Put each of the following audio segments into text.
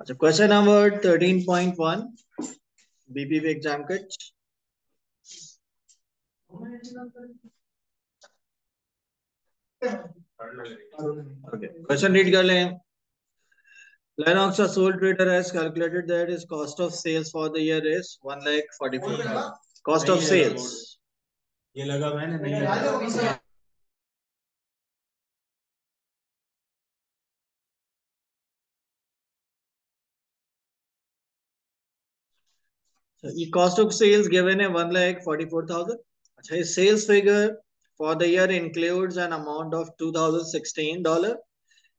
अच्छा question number thirteen point one BPV exam cut okay question read कर लें Lennox, a sole trader, has calculated that his cost of sales for the year is one lakh forty four. Cost of sales. ये लगा मैंने नहीं cost of sales given है thousand. अच्छा his sales figure for the year includes an amount of two thousand sixteen dollar,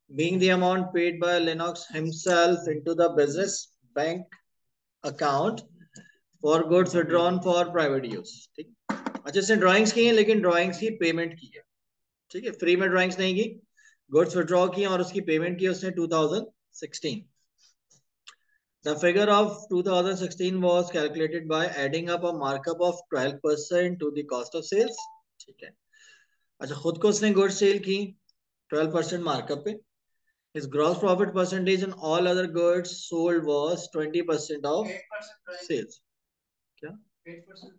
being the amount paid by Lennox himself into the business bank account for goods withdrawn for private use. ठीक अच्छा इसने drawings की हैं लेकिन drawings की payment की है ठीक है फ्री में ड्राइंग्स नहीं की गुड्स विड्रॉ की और उसकी पेमेंट की उसने 2016 The figure of 2016 was calculated by adding up a markup of 12% to the cost of sales. ठीक है अच्छा खुद को उसने गुड सेल की 12% मार्कअप पे His gross profit percentage on all other goods sold was 20% of sales. क्या 8%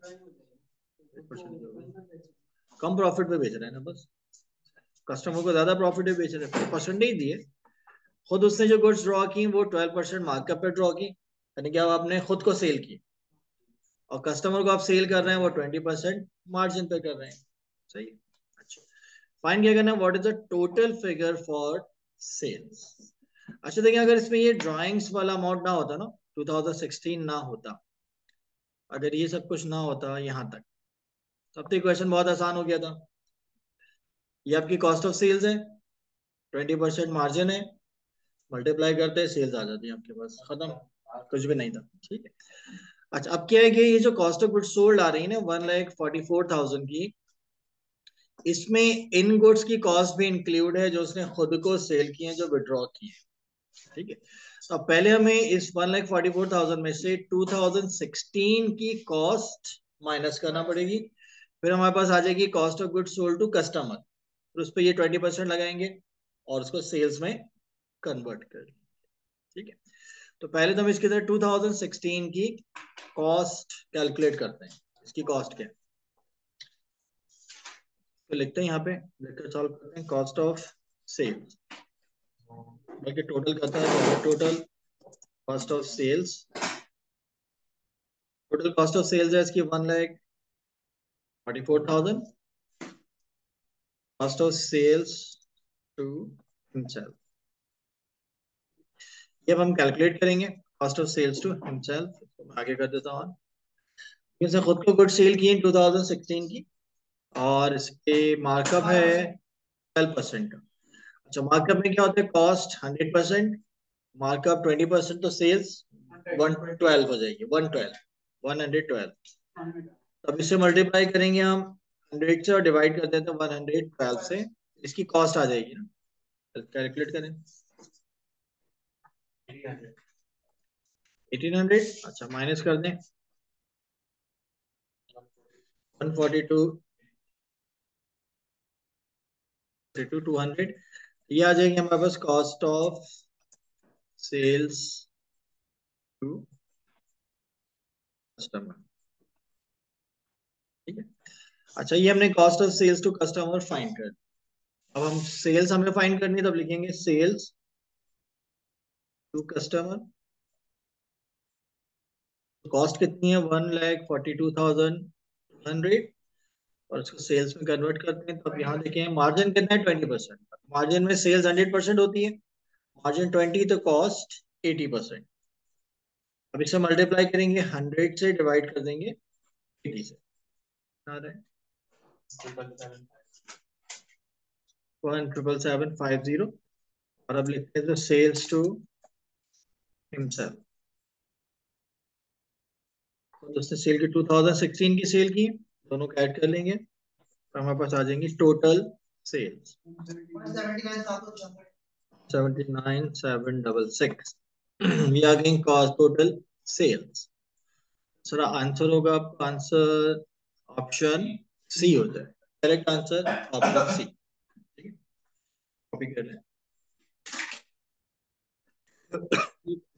कम profit पे बेच रहे हैं ना बस कस्टमर को ज़्यादा प्रॉफिट पे बेच रहे हैं परसेंटेज दिए खुद उसने जो गुड्स ड्रॉ की, वो ट्वेल्व परसेंट मार्कअप पे ड्रॉ की, यानी कि अब आपने खुद को सेल की। और कस्टमर को आप सेल कर रहे हैं, वो ट्वेंटी परसेंट मार्जिन पे कर रहे हैं। सही? अच्छा। फाइन क्या करना है what is the total figure for sales अच्छा देखिए, अगर इसमें ये ड्राइंग्स वाला अमाउंट ना होता ना 2016 ना होता, अगर ये सब कुछ ना होता यहाँ तक तब तो क्वेश्चन बहुत आसान हो गया था। ये आपकी कॉस्ट ऑफ़ सेल्स है ट्वेंटी परसेंट मार्जिन है मल्टीप्लाई करते हैं सेल्स आ जाती है आपके पास। खत्म। कुछ भी नहीं था। ठीक है। अच्छा अब क्या है कि ये जो कॉस्ट ऑफ़ गुड्स सोल्ड आ रही है ना one lakh forty four thousand की, इसमें इन गुड्स की कॉस्ट भी इंक्लूड है जो उसने खुद को सेल की है, जो विड्रॉ की है। ठीक है। तो पहले हमें इस one lakh forty four thousand में से टू थाउज़ेंड सिक्सटीन की कॉस्ट माइनस करना पड़ेगी। फिर हमारे पास आ जाएगी cost of goods sold to customer फिर उस पर ये ट्वेंटी परसेंट लगाएँगे और उसको सेल्स में कन्वर्ट कर ठीक है? तो पहले तो हम इसके अंदर 2016 की कॉस्ट कैलकुलेट करते हैं। इसकी कॉस्ट क्या तो लिखते हैं यहाँ पे लिखकर सॉल्व करते हैं कॉस्ट ऑफ़ सेल्स बल्कि टोटल करते हैं total cost of sales total cost of sales है इसकी one lakh forty four thousand cost of sales to himself अब हम कैलकुलेट करेंगे cost of sales to himself तो आगे कर देता हूँ इसने खुद को गुड सेल की 2016 की और इसके मार्कअप है 12 परसेंट का। अच्छा मार्कअप में क्या होता है? कॉस्ट 100 परसेंट मार्कअप 20 परसेंट तो सेल्स 112 हो जाएगी 112 112 अब इसे मल्टीप्लाई करेंगे हम हंड्रेड से और डिवाइड कर देते हैं वन हंड्रेड ट्वेल्व से इसकी कॉस्ट आ जाएगी ना। कैलकुलेट करें। Eighteen hundred? अच्छा माइनस कर दें। One forty two. Two two hundred. ये आ जाएगी हमारे पास cost of sales to customer ठीक है? अच्छा ये हमने cost of sales to customer find कर अब हम सेल्स हमें फाइंड करनी है, तब लिखेंगे सेल्स टू कस्टमर कॉस्ट कितनी है? One lakh forty two thousand hundred और इसको सेल्स में कन्वर्ट करते हैं तो अब यहाँ देखें मार्जिन कितना है? ट्वेंटी परसेंट मार्जिन में सेल्स हंड्रेड परसेंट होती है। मार्जिन ट्वेंटी तो कॉस्ट एटी परसेंट अब इसे मल्टीप्लाई करेंगे हंड्रेड से डिवाइड कर देंगे एटी से। One triple seven five zero और अब लिखते हैं तो सेल्स टू हिमसेल्फ दोस्तों सेल की 2016 की सेल की, दोनों को ऐड कर लेंगे। तो हमारे पास आ जाएँगी total sales seventy nine seven double six we are getting cost total sales sir answer होगा आपका आंसर ऑप्शन सी होता है। करेक्ट आंसर ऑप्शन सी ठीक है? कॉपी कर लें।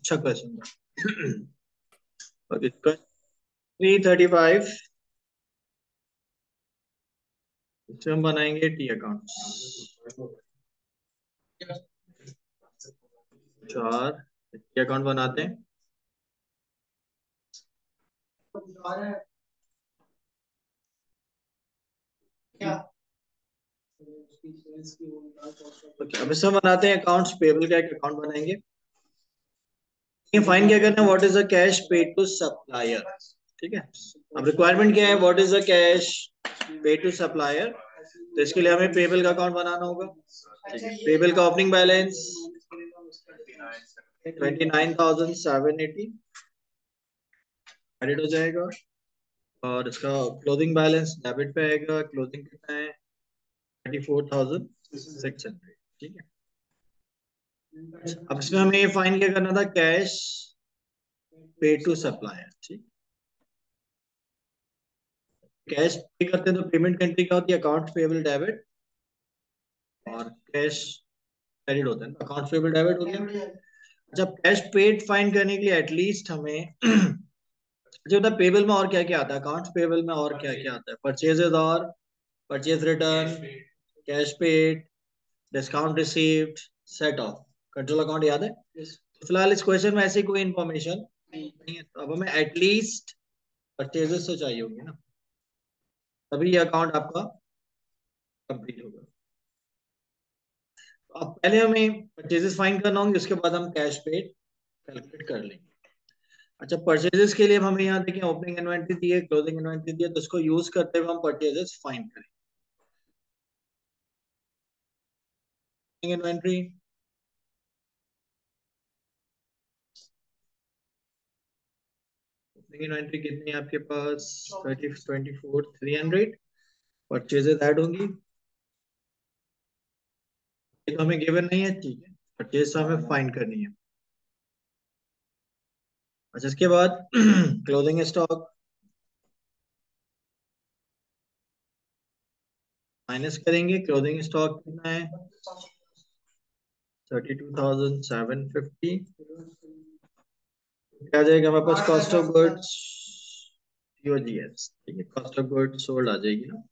अच्छा क्वेश्चन था। ओके थ्री थर्टी फाइव इसमें हम बनाएँगे टी अकाउंट चार टी अकाउंट बनाते हैं। क्या? अब इसमें बनाते हैं अकाउंट्स पेबल का एक अकाउंट बनाएँगे। फाइन क्या करना है? What is the cash paid to supplier ठीक है? अब रिक्वायरमेंट क्या है? What is the cash paid to supplier तो इसके लिए हमें पेबल का अकाउंट बनाना होगा। पेबल का ओपनिंग बैलेंस ट्वेंटी हो जाएगा। और इसका क्लोजिंग बैलेंस डेबिट पे आएगा। क्लोजिंग कितना है? Thirty four thousand six hundred ठीक है? अब इसमें हमें फाइन क्या करना था कैश पे टू सप्लायर ठीक? कैश पे करते हैं तो पेमेंट कंट्री क्या होती है? अकाउंट पेबल डेबिट और कैश क्रेडिट होता है। अकाउंट पेबल डेबिट हो। गया जब कैश पेड फाइन करने के लिए एटलीस्ट हमें जो होता पेबल में और क्या क्या आता है? अकाउंट पेबल में और क्या क्या आता है? परचेजेज और purchase return cash paid discount received set off control account याद है? तो फ़िलहाल इस क्वेश्चन में ऐसी कोई इंफॉर्मेशन नहीं है। तो अब हमें एटलीस्ट परचेजेस तो चाहिए होगी ना। तभी ये अकाउंट आपका कंप्लीट होगा। तो अब पहले हमें परचेजेस फाइन करना होंगे उसके बाद हम कैश पेड कैलकुलेट कर लेंगे। अच्छा परचेजेस के लिए हमें यहाँ देखें ओपनिंग इन्वेंट्री दी है क्लोजिंग इन्वेंट्री दी है तो उसको यूज़ करते हुए हम परचेजेस फाइन करें। इन्वेंट्री इन्वेंट्री कितनी है आपके पास? Thirty twenty four three hundred purchases add होंगी। ये तो हमें गिवन नहीं है, ठीक है। परचेज तो हमें फाइन करनी है। अच्छा इसके बाद क्लोजिंग स्टॉक माइनस करेंगे क्लोजिंग स्टॉक कितना है? Thirty two thousand seven fifty क्या जाएगा हमारे पास कॉस्ट ऑफ़ गुड्स यूजीएस ठीक है कॉस्ट ऑफ़ गुड्स सोल्ड आ जाएगी ना।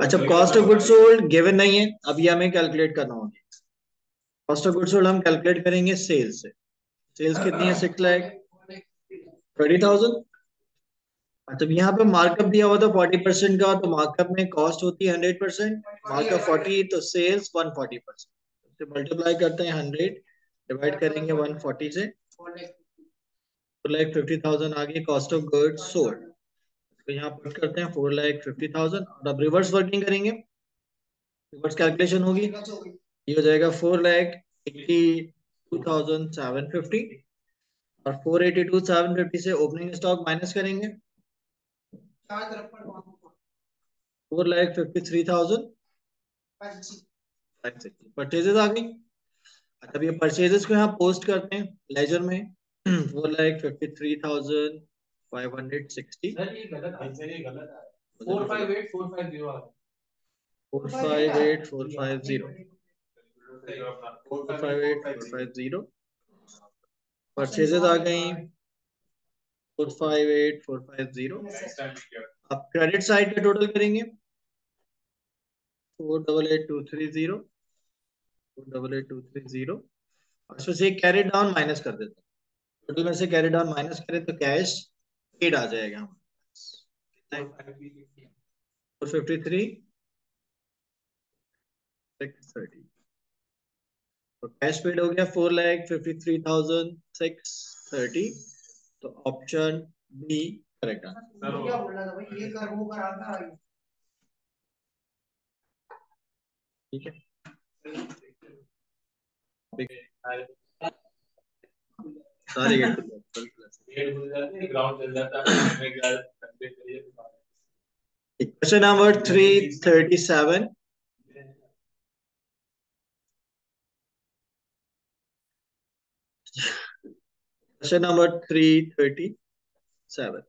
अच्छा cost of good sold given नहीं है अब अभी हमें कैलकुलेट करना होगा। कॉस्ट ऑफ़ गुड सोल्ड हम कैलकुलेट करेंगे सेल्स से। सेल्स कितनी है सिक्स लैख ट्वेंटी थाउज़ेंड अच्छा यहाँ पे मार्कअप दिया हुआ था फोर्टी परसेंट का तो मार्कअप में कॉस्ट होती है हंड्रेड परसेंट मार्कअप फोर्टी तो sales one forty percent multiply करते हैं हंड्रेड डिवाइड करेंगे वन फोर्टी से फोर लैख फिफ्टी थाउज़ेंड आगे कॉस्ट ऑफ़ गुड्स सोल्ड तो यहाँ पुट करते हैं फोर लैख फिफ्टी थाउज़ेंड अब रिवर्स वर्किंग करेंगे. रिवर्स कैलकुलेशन होगी, ये हो जाएगा four lakh eighty two thousand seven fifty और four eighty two seven fifty से ओपनिंग स्टॉक माइनस करेंगे. Four lakh fifty three thousand purchases आ गई? अब ये परचेजेस को यहाँ पोस्ट करते हैं लेजर में। Four lakh fifty three thousand five hundred sixty four five eight four five zero four five eight four five zero four five eight four five zero purchases आ गई। Four five eight four five zero. अब credit side का total करेंगे। Four double eight two three zero four double eight two three zero. और इसमें से carry down minus कर देते हैं। टोटल में से कैरी डाउन माइनस करें तो कैश पेड आ जाएगा हमारे four fifty three six thirty. तो कैश पेड हो गया four lakh fifty three thousand six thirty. तो ऑप्शन बी करेक्ट ठीक है। सारे question number three thirty seven question number three thirty seven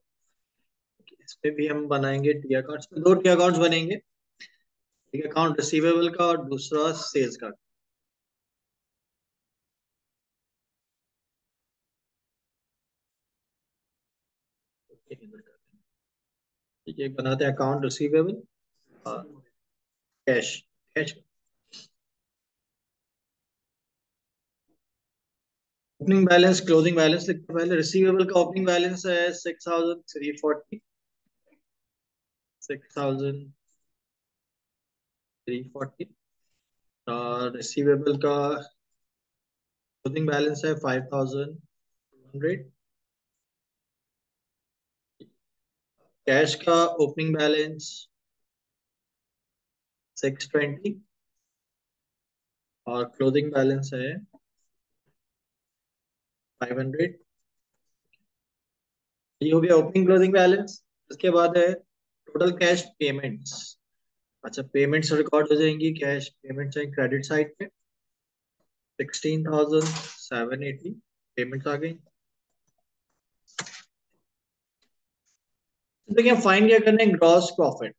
इसमें भी हम बनाएँगे टी अकाउंट्स दो टी अकाउंट्स बनेंगे। एक अकाउंट रिसीवेबल का और दूसरा सेल्स का। ठीक है बनाते हैं अकाउंट रिसीवेबल और cash cash opening balance closing balance लिखते पहले रिसीवेबल का ओपनिंग बैलेंस है six thousand three forty six thousand three forty और रिसीवेबल का क्लोजिंग बैलेंस है five thousand two hundred cash का ओपनिंग बैलेंस सिक्स ट्वेंटी और क्लोजिंग बैलेंस है फाइव हंड्रेड ये हो गया ओपनिंग क्लोजिंग बैलेंस इसके बाद है टोटल कैश पेमेंट्स अच्छा पेमेंट्स रिकॉर्ड हो जाएँगी कैश पेमेंट्स है क्रेडिट साइड पे. Sixteen thousand seven eighty payments आ गई. देखिए फाइन क्या करना है? ग्रॉस प्रॉफिट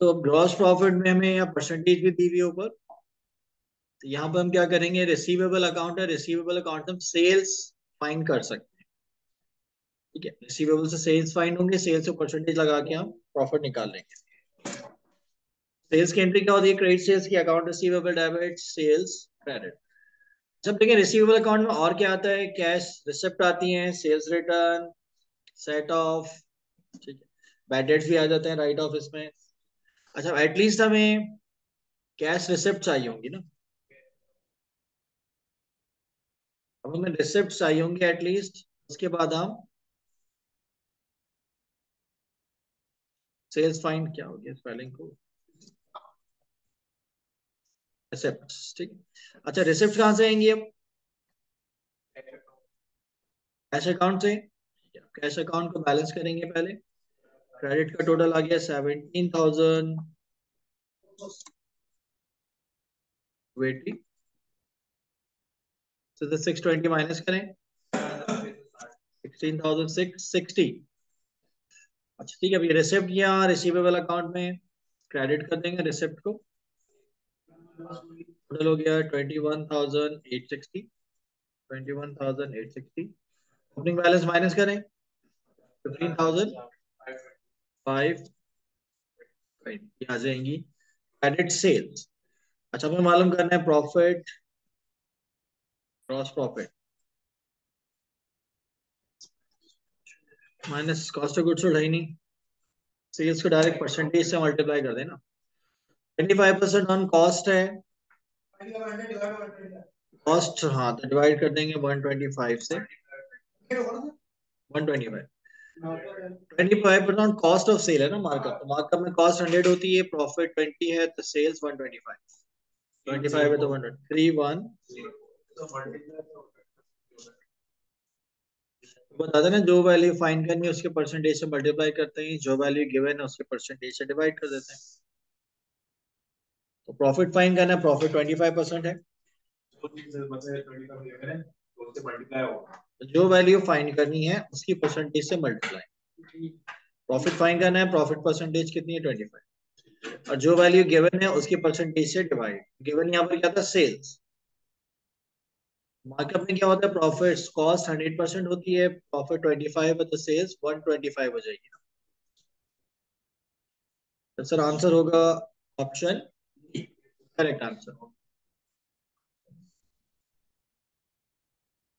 तो ग्रॉस प्रॉफिट में हमें यहाँ परसेंटेज भी दी हुई ऊपर. तो यहाँ पर हम क्या करेंगे? रिसीवेबल अकाउंट है. रिसीवेबल अकाउंट हम सेल्स फाइन कर सकते हैं। ठीक है रिसीवेबल से सेल्स फाइन होंगे सेल्स से परसेंटेज लगा के हम प्रॉफिट निकाल लेंगे। सेल्स की एंट्री क्या होती है? क्रेडिट सेल्स की account receivable debit sales credit जब देखिए रिसीवेबल अकाउंट में और क्या आता है? कैश रिसिप्ट आती है सेल्स रिटर्न सेट ऑफ़ ठीक है। बैड डेट्स भी आ जाते हैं राइट ऑफ़ इसमें अच्छा एटलीस्ट हमें कैश रिसिप्ट चाहिए होंगी ना। अब हमें रिसिप्ट आई होंगे एटलीस्ट उसके बाद हम सेल्स फाइन क्या हो गया स्पेलिंग को? रिसिप्ट ठीक। अच्छा रिसिप्ट कहाँ से आएँगे अब? कैश अकाउंट से? कैश अकाउंट को बैलेंस करेंगे पहले। क्रेडिट का टोटल आ गया सेवनटीन थाउज़ेंड ट्वेंटी तो सिक्स ट्वेंटी माइनस करें। सिक्सटीन थाउज़ेंड सिक्स सिक्सटी अच्छा ठीक है, अभी रिसिप्ट किया रिसीवेबल अकाउंट में क्रेडिट कर देंगे रिसिप्ट को। टोटल हो गया twenty one thousand eight sixty twenty one thousand eight sixty opening balance minus करें। फिफ्टीन थाउज़ेंड फाइव आ जाएँगी। क्रेडिट सेल्स अच्छा हमें मालूम करना है profit gross profit. Minus cost of goods sold है ही नहीं। सेल्स को डायरेक्ट परसेंटेज से मल्टीप्लाई कर देना। 25 परसेंट ऑन कॉस्ट है। कॉस्ट हाँ तो डिवाइड कर देंगे 125 से। 125 25 परसेंट कॉस्ट ऑफ़ सेल है ना मार्कअप तो मार्कअप में कॉस्ट 100 होती है प्रॉफिट 20 है तो सेल्स 125 25 है तो 100 310 तो बता ना जो वैल्यू फाइंड करनी है, उसके परसेंटेज से मल्टीप्लाई करते हैं। जो वैल्यू गिवन है, उसके परसेंटेज से डिवाइड कर देते हैं। तो प्रॉफिट फाइंड करना है प्रॉफिट ट्वेंटी फाइव परसेंट है तो जो वैल्यू फाइंड करनी है, उसकी परसेंटेज से मल्टीप्लाई प्रॉफिट फाइंड करना है प्रॉफिट परसेंटेज कितनी है? ट्वेंटी फाइव और जो वैल्यू गिवन है, उसकी परसेंटेज से डिवाइड गिवन यहाँ पर क्या था? सेल्स मार्कअप में क्या होता है? प्रॉफिट कॉस्ट हंड्रेड परसेंट होती है प्रॉफिट ट्वेंटी फाइव है तो सेल्स वन ट्वेंटी फाइव हो जाएगी सर आंसर होगा ऑप्शन करेक्ट आंसर